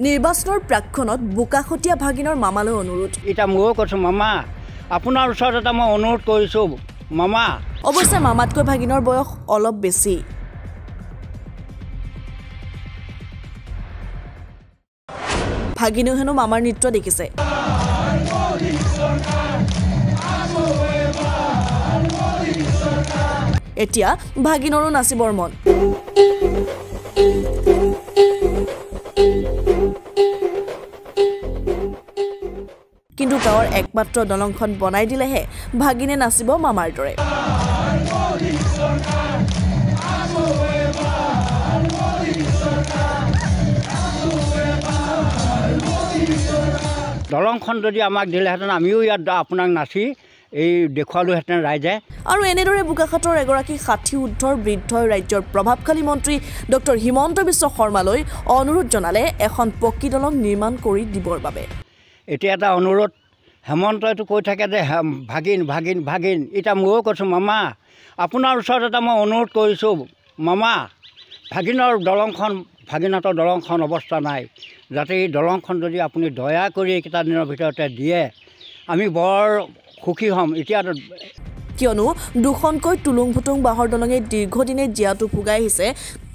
নিৰ্বাচনৰ প্ৰাক্ষণত বোকাখতীয়া ভাগিনৰ মামালৈ অনুৰোধ। এতিয়া ময়ো কৈছোঁ মামা আপোনাৰ ওচৰত এটা মই অনুৰোধ কৰিছোঁ। মামা। অৱশ্যে মামাতকৈ ভাগিনৰ বয়স অলপ বেছি। ভাগিনেও হেনো মামাৰ নৃত্য দেখিছে। এতিয়া ভাগিনৰো নাচিবৰ মন। গাঁৱৰ একমাত্ৰ দলংখন বনাই দিলেহে ভাগিনে নাচিব মামাৰ দৰে। দলংখন যদি আমাক দিলেহেঁতেন আমিও ইয়াত আপোনাক নাচি এই দেখুৱালোহেঁতেন ৰাইজে। আৰু এনেদৰে বোকাখাটৰ এগৰাকী ষাঠি ঊৰ্ধৰ বৃদ্ধই ৰাজ্যৰ প্ৰভাৱশালী মন্ত্ৰী ডক্টৰ হিমন্ত বিশ্ব শৰ্মালৈ অনুৰোধ জনালে এখন পকী দলং নিৰ্মাণ কৰি দিবৰ বাবে। এতিয়া এটা অনুৰোধ হেমন্তইতো কৈ থাকে যে ভাগিন ভাগিন ভাগিন এতিয়া ময়ো কৈছোঁ মামা আপোনাৰ ওচৰত এটা মই অনুৰোধ কৰিছোঁ মামা ভাগিনৰ দলংখন ভাগিনহঁতৰ দলংখন অৱস্থা নাই যাতে এই দলংখন যদি আপুনি দয়া কৰি এইকেইটা দিনৰ ভিতৰতে দিয়ে আমি বৰ সুখী হ'ম এতিয়া কিয়নো দুখনকৈ টুলুং ভুটুং বাঁহৰ দলঙে দীৰ্ঘদিনে জীয়াটো ভোগাই আহিছে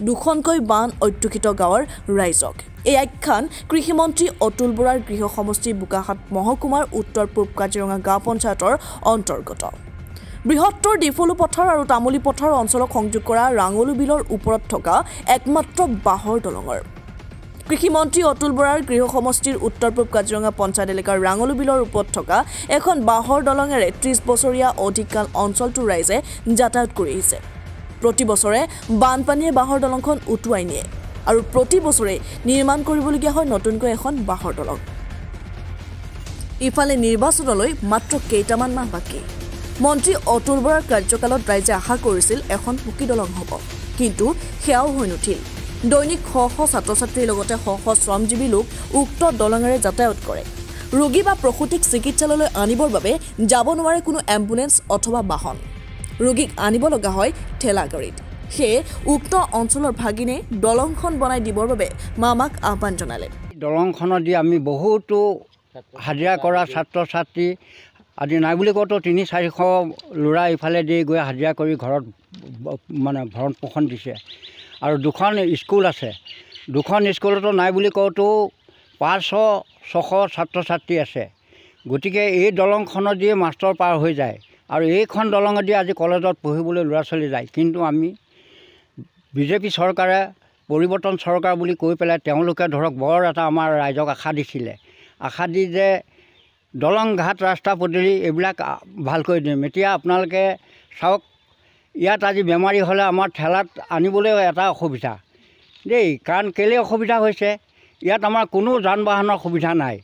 দুখনকৈ বান অধ্যুষিত গাঁৱৰ ৰাইজক। এই আখ্যান কৃষিমন্ত্ৰী অতুল বৰাৰ গৃহ সমষ্টি বোকাখাট মহকুমাৰ উত্তৰ পূব কাজিৰঙা গাঁও পঞ্চায়তৰ অন্তৰ্গত। বৃহত্তৰ ডিফলু পথাৰ আৰু তামুলী পথাৰ অঞ্চলক সংযোগ কৰা ৰাঙলু বিলৰ ওপৰত থকা একমাত্ৰ বাঁহৰ দলঙৰ। কৃষিমন্ত্ৰী অতুল বৰাৰ গৃহ সমষ্টিৰ উত্তৰ পূব কাজিৰঙা পঞ্চায়ত এলেকাৰ ৰাঙলু বিলৰ ওপৰত থকা এখন বাঁহৰ দলঙেৰে ত্ৰিছ বছৰীয়া অধিককাল অঞ্চলটোৰ ৰাইজে যাতায়াত কৰি আহিছে। প্ৰতি বছৰে বানপানীয়ে বাঁহৰ দলংখন উটুৱাই নিয়ে আৰু প্ৰতি বছৰে নিৰ্মাণ কৰিবলগীয়া হয় নতুনকৈ এখন বাঁহৰ দলং। ইফালে নিৰ্বাচনলৈ মাত্ৰ কেইটামান মাহ বাকী। মন্ত্ৰী অতুল বৰাৰ কাৰ্যকালত ৰাইজে আশা কৰিছিল এখন পকী দলং হ'ব কিন্তু সেয়াও হৈ নুঠিল। দৈনিক শ শ ছাত্ৰ ছাত্ৰীৰ লগতে শ শ শ্ৰমজীৱী লোক উক্ত দলঙেৰে যাতায়াত কৰে। ৰোগী বা প্ৰসূতিক চিকিৎসালয়লৈ আনিবৰ বাবে যাব নোৱাৰে কোনো এম্বুলেঞ্চ অথবা বাহন। ৰোগীক আনিব লগা হয় ঠেলা গাড়ীত সেয়ে উক্ত অঞ্চলৰ ভাগিনে দলংখন বনাই দিবৰ বাবে মামাক আহ্বান জনালে। দলংখনত দি আমি বহুতো হাজিৰা কৰা ছাত্ৰ ছাত্ৰী আজি নাই বুলি কওঁতো তিনি চাৰিশ ল'ৰা ইফালেদি গৈ হাজিৰা কৰি ঘৰত মানে ভৰণ পোষণ দিছে। আৰু দুখন স্কুল আছে। দুখন স্কুলতো নাই বুলি কওঁতো পাঁচশ ছশ ছাত্ৰ ছাত্ৰী আছে। গতিকে এই দলংখনত দিয়ে মাষ্টৰ পাৰ হৈ যায়। আৰু এইখন দলঙেদি আজি কলেজত পঢ়িবলৈ ল'ৰা ছোৱালী যায়। কিন্তু আমি বিজেপি চৰকাৰে পৰিৱৰ্তন চৰকাৰ বুলি কৈ পেলাই তেওঁলোকে ধৰক বৰ এটা আমাৰ ৰাইজক আশা দিছিলে। আশা দি যে দলং ঘাট ৰাস্তা পদূলি এইবিলাক ভালকৈ দিম। এতিয়া আপোনালোকে চাওক ইয়াত আজি বেমাৰী হ'লে আমাৰ ঠেলাত আনিবলৈ এটা অসুবিধা। দেই কাৰণ কেলৈ অসুবিধা হৈছে? ইয়াত আমাৰ কোনো যান বাহনৰ সুবিধা নাই।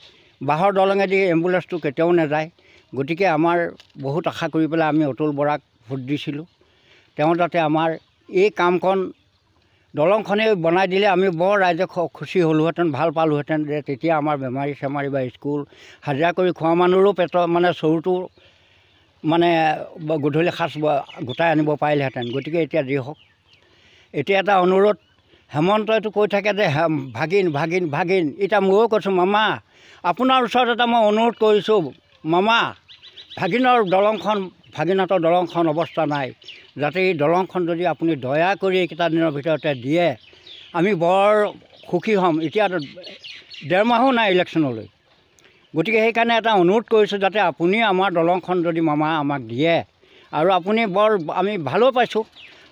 বাঁহৰ দলঙেদি এম্বুলেঞ্চটো কেতিয়াও নাযায়। গতিকে আমাৰ বহুত আশা কৰি পেলাই আমি অতুল বৰাক ভোট দিছিলোঁ। তেওঁ তাতে আমাৰ এই কামখন দলংখনেই বনাই দিলে আমি বৰ ৰাইজে খুচি হ'লোহেঁতেন ভাল পালোহেঁতেন যে তেতিয়া আমাৰ বেমাৰী চেমাৰী বা স্কুল হাজিৰা কৰি খোৱা মানুহৰো পেটৰ মানে চৰুটো মানে গধূলি সাঁজ গোটাই আনিব পাৰিলেহেঁতেন। গতিকে এতিয়া যি হওক এতিয়া এটা অনুৰোধ হেমন্তইতো কৈ থাকে যে ভাগিন ভাগিন ভাগিন এতিয়া ময়ো কৈছোঁ মামা আপোনাৰ ওচৰত এটা মই অনুৰোধ কৰিছোঁ মামা ভাগিনৰ দলংখন ভাগিনহঁতৰ দলংখন অৱস্থা নাই। যাতে এই দলংখন যদি আপুনি দয়া কৰি এইকেইটা দিনৰ ভিতৰতে দিয়ে আমি বৰ সুখী হ'ম। এতিয়া ডেৰ মাহো নাই ইলেকশ্যনলৈ। গতিকে সেইকাৰণে এটা অনুৰোধ কৰিছোঁ যাতে আপুনি আমাৰ দলংখন যদি মামা আমাক দিয়ে আৰু আপুনি বৰ আমি ভালো পাইছোঁ।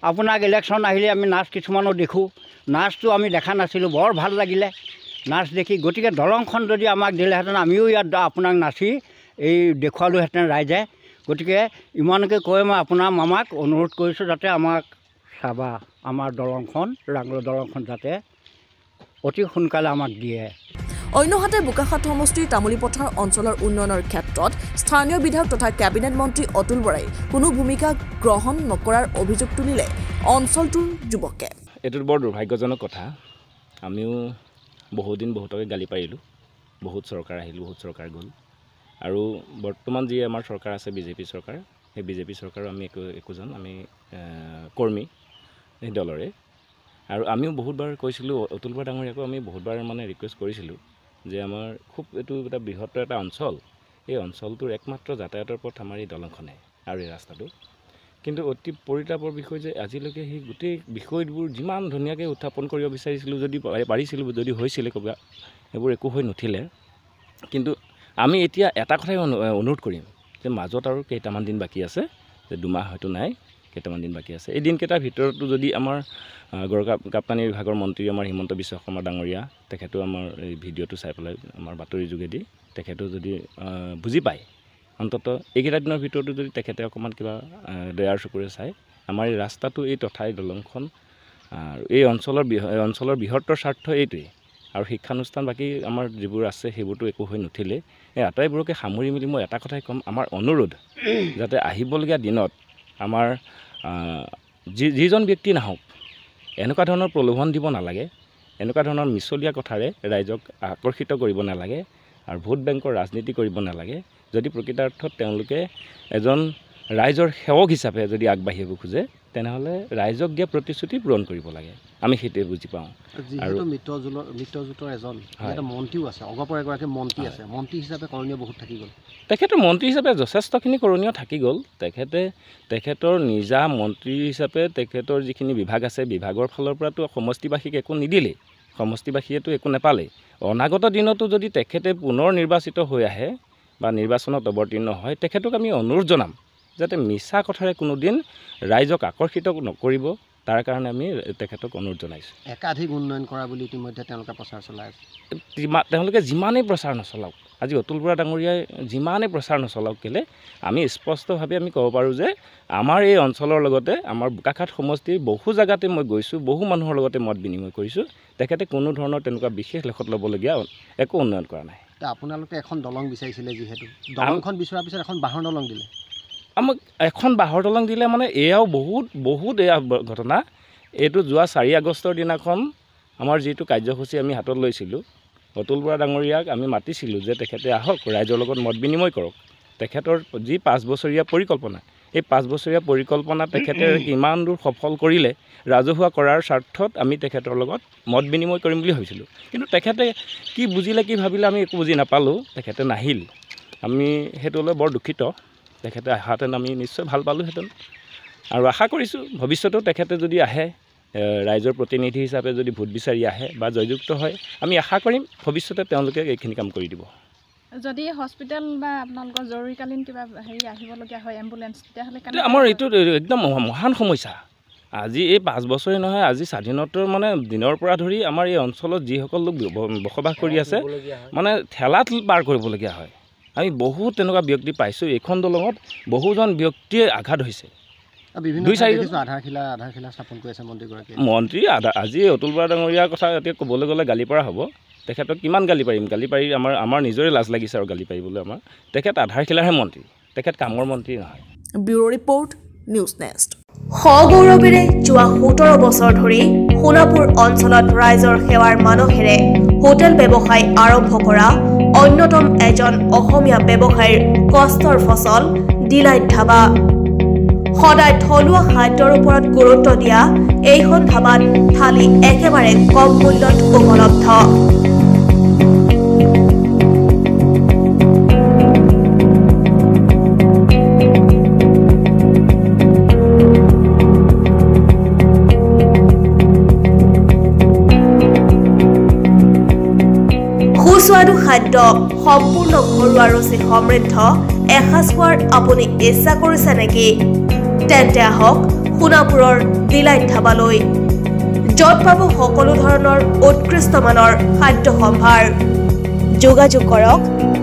আপোনাক ইলেকশ্যন আহিলে আমি নাচ কিছুমানো দেখোঁ। নাচটো আমি দেখা নাছিলোঁ বৰ ভাল লাগিলে। নাচ দেখি গতিকে দলংখন যদি আমাক দিলেহেঁতেন আমিও ইয়াত আপোনাক নাচি এই দেখুৱালোহেঁতেন ৰাইজে। গতিকে ইমানকৈ কৈ মই আপোনাৰ মামাক অনুৰোধ কৰিছোঁ যাতে আমাক চাবা আমাৰ দলংখন ৰাংল দলংখন যাতে অতি সোনকালে আমাক দিয়ে। অন্যহাতে বোকাখাট সমষ্টিৰ তামুলী পথাৰ অঞ্চলৰ উন্নয়নৰ ক্ষেত্ৰত স্থানীয় বিধায়ক তথা কেবিনেট মন্ত্ৰী অতুল বৰাই কোনো ভূমিকা গ্ৰহণ নকৰাৰ অভিযোগ তুলিলে অঞ্চলটোৰ যুৱকে। এইটো বৰ দুৰ্ভাগ্যজনক কথা। আমিও বহুদিন বহুতকে গালি পাৰিলোঁ। বহুত চৰকাৰ আহিল বহুত চৰকাৰ গ'ল। আৰু বৰ্তমান যি আমাৰ চৰকাৰ আছে বিজেপি চৰকাৰ সেই বিজেপি চৰকাৰৰ আমি একো একোজন আমি কৰ্মী সেই দলৰে। আৰু আমিও বহুতবাৰ কৈছিলোঁ অতুল বৰা ডাঙৰীয়াকো আমি বহুতবাৰ মানে ৰিকুৱেষ্ট কৰিছিলোঁ। যে আমাৰ খুব এইটো এটা বৃহত্তৰ এটা অঞ্চল এই অঞ্চলটোৰ একমাত্ৰ যাতায়াতৰ পথ আমাৰ এই দলংখনে আৰু এই ৰাস্তাটো। কিন্তু অতি পৰিতাপৰ বিষয় যে আজিলৈকে সেই গোটেই বিষয়বোৰ যিমান ধুনীয়াকৈ উত্থাপন কৰিব বিচাৰিছিলোঁ যদি পাৰি- পাৰিছিলোঁ যদি হৈছিলে ক'ৰবাত সেইবোৰ একো হৈ নুঠিলে। কিন্তু আমি এতিয়া এটা কথাই অনু অনুৰোধ কৰিম যে মাজত আৰু কেইটামান দিন বাকী আছে যে দুমাহ হয়তো নাই। কেইটামান দিন বাকী আছে। এই দিনকেইটাৰ ভিতৰতো যদি আমাৰ আহ, গড় কাপ কাপ্তানী বিভাগৰ মন্ত্ৰী আমাৰ হিমন্ত বিশ্ব শৰ্মা ডাঙৰীয়া তেখেতো আমাৰ এই ভিডিঅ'টো চাই পেলাই আমাৰ বাতৰি যোগেদি তেখেতো যদি বুজি পায় অন্তত এইকেইটা দিনৰ ভিতৰতো যদি তেখেতে অকণমান কিবা দয়াৰ চকুৰে চায় আমাৰ এই ৰাস্তাটো এই তথাই দলংখন আৰু এই অঞ্চলৰ অঞ্চলৰ বৃহত্তৰ স্বাৰ্থ এইটোৱেই। আৰু শিক্ষানুষ্ঠান বাকী আমাৰ যিবোৰ আছে সেইবোৰতো একো হৈ নুঠিলে এই আটাইবোৰকে সামৰি মেলি মই এটা কথাই ক'ম আমাৰ অনুৰোধ যাতে আহিবলগীয়া দিনত আমাৰ যি যিজন ব্যক্তি নাহক এনেকুৱা ধৰণৰ প্ৰলোভন দিব নালাগে এনেকুৱা ধৰণৰ মিছলীয়া কথাৰে ৰাইজক আকৰ্ষিত কৰিব নালাগে আৰু ভোট বেংকৰ ৰাজনীতি কৰিব নালাগে যদি প্ৰকৃতাৰ্থত তেওঁলোকে এজন ৰাইজৰ সেৱক হিচাপে যদি আগবাঢ়িব খোজে তেনেহ'লে ৰাইজক দিয়া প্ৰতিশ্ৰুতি পূৰণ কৰিব লাগে। আমি সেইটোৱে বুজি পাওঁ। যিহেতু মিত্ৰজোঁটৰ মিত্ৰজোঁটৰ এজন মন্ত্ৰীও আছে অগপৰ এগৰাকী মন্ত্ৰী আছে মন্ত্ৰী হিচাপে কৰণীয় বহুত থাকি গ'ল। তেখেতৰ মন্ত্ৰী হিচাপে যথেষ্টখিনি কৰণীয় থাকি গ'ল। তেখেতে তেখেতৰ নিজা মন্ত্ৰী হিচাপে তেখেতৰ যিখিনি বিভাগ আছে বিভাগৰ ফালৰ পৰাতো সমষ্টিবাসীক একো নিদিলেই। সমষ্টিবাসীয়েতো একো নাপালেই। অনাগত দিনতো যদি তেখেতে পুনৰ নিৰ্বাচিত হৈ আহে বা নিৰ্বাচনত অৱতীৰ্ণ হয় তেখেতক আমি অনুৰোধ জনাম। যাতে মিছা কথাৰে কোনো দিন ৰাইজক আকৰ্ষিত নকৰিব তাৰ কাৰণে আমি তেখেতক অনুৰোধ জনাইছোঁ। একাধিক উন্নয়ন কৰা বুলি ইতিমধ্যে তেওঁলোকে প্ৰচাৰ চলাই আছে। তেওঁলোকে যিমানেই প্ৰচাৰ নচলাওক আজি অতুল বৰা ডাঙৰীয়াই যিমানেই প্ৰচাৰ নচলাওক কেলে আমি স্পষ্টভাৱে আমি ক'ব পাৰোঁ যে আমাৰ এই অঞ্চলৰ লগতে আমাৰ বোকাখাট সমষ্টিৰ বহু জেগাতে মই গৈছোঁ বহু মানুহৰ লগতে মত বিনিময় কৰিছোঁ। তেখেতে কোনো ধৰণৰ তেনেকুৱা বিশেষ লেখত ল'বলগীয়া একো উন্নয়ন কৰা নাই। আপোনালোকে এখন দলং বিচাৰিছিলে যিহেতু। দলংখন বিচৰাৰ পিছত এখন বাঁহৰ দলং দিলে। আমাক এখন বাঁহৰ দলং দিলে মানে এয়াও বহুত বহুত এয়া ঘটনা। এইটো যোৱা চাৰি আগষ্টৰ দিনাখন আমাৰ যিটো কাৰ্যসূচী আমি হাতত লৈছিলোঁ অতুল বৰা ডাঙৰীয়াক আমি মাতিছিলোঁ যে তেখেতে আহক ৰাইজৰ লগত মত বিনিময় কৰক। তেখেতৰ যি পাঁচ বছৰীয়া পৰিকল্পনা এই পাঁচ বছৰীয়া পৰিকল্পনা তেখেতে কিমান দূৰ সফল কৰিলে ৰাজহুৱা কৰাৰ স্বাৰ্থত আমি তেখেতৰ লগত মত বিনিময় কৰিম বুলি ভাবিছিলোঁ। কিন্তু তেখেতে কি বুজিলে কি ভাবিলে আমি একো বুজি নাপালোঁ তেখেতে নাহিল। আমি সেইটোলৈ বৰ দুখিত। তেখেতে অহাহেঁতেন আমি নিশ্চয় ভাল পালোঁহেঁতেন। আৰু আশা কৰিছোঁ ভৱিষ্যতেও তেখেতে যদি আহে ৰাইজৰ প্ৰতিনিধি হিচাপে যদি ভোট বিচাৰি আহে বা জয়যুক্ত হয় আমি আশা কৰিম ভৱিষ্যতে তেওঁলোকে এইখিনি কাম কৰি দিব। যদি হস্পিটেল বা আপোনালোকৰ জৰুৰীকালীন কিবা হেৰি আহিবলগীয়া হয় এম্বুলেঞ্চ তেতিয়াহ'লে আমাৰ? এইটো একদম মহা- মহান সমস্যা। আজি এই পাঁচ বছৰে নহয় আজি স্বাধীনতাৰ মানে দিনৰ পৰা ধৰি আমাৰ এই অঞ্চলত যিসকল লোক বসবাস কৰি আছে মানে ঠেলাত পাৰ কৰিবলগীয়া হয়। আমি বহুত তেনেকুৱা ব্যক্তি পাইছোঁ এইখন দলঙত বহুজন ব্যক্তিয়ে আঘাত হৈছে। মন্ত্ৰী আদা- আজি অতুল বৰা ডাঙৰীয়াৰ কথা এতিয়া ক'বলৈ গ'লে গালি পৰা হ'ব। তেখেতক কিমান গালি পাৰিম? গালি পাৰি আমাৰ আমাৰ নিজৰে লাজ লাগিছে আৰু গালি পাৰিবলৈ আমাৰ। তেখেত আধাৰশিলাৰহে মন্ত্ৰী। তেখেত কামৰ মন্ত্ৰী নহয়। Bureau' report news next. সগৌৰৱেৰে যোৱা সোতৰ বছৰ ধৰি সোণাপুৰ অঞ্চলত ৰাইজৰ সেৱাৰ মানসেৰে হোটেল ব্যৱসায় আৰম্ভ কৰা অন্যতম এজন অসমীয়া ব্যৱসায়ীৰ কষ্টৰ ফচল ডিলাইট ধাবা। সদায় থলুৱা খাদ্যৰ ওপৰত গুৰুত্ব দিয়া এইখন ধাবাত থালি একেবাৰে কম মূল্যত উপলব্ধ। খাদ্য সম্পূৰ্ণ ঘৰুৱা ৰুচি সমৃদ্ধ এসাঁজ খোৱাৰ আপুনি ইচ্ছা কৰিছে নেকি? তেন্তে আহক সোণাপুৰৰ ডিলাইট ধাবালৈ। য'ত পাব সকলো ধৰণৰ উৎকৃষ্ট মানৰ খাদ্য সম্ভাৰ। যোগাযোগ কৰক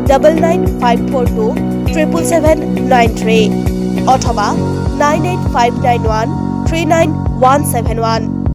double nine five four two triple seven nine three অথবা nine eight five nine one three nine one seven one.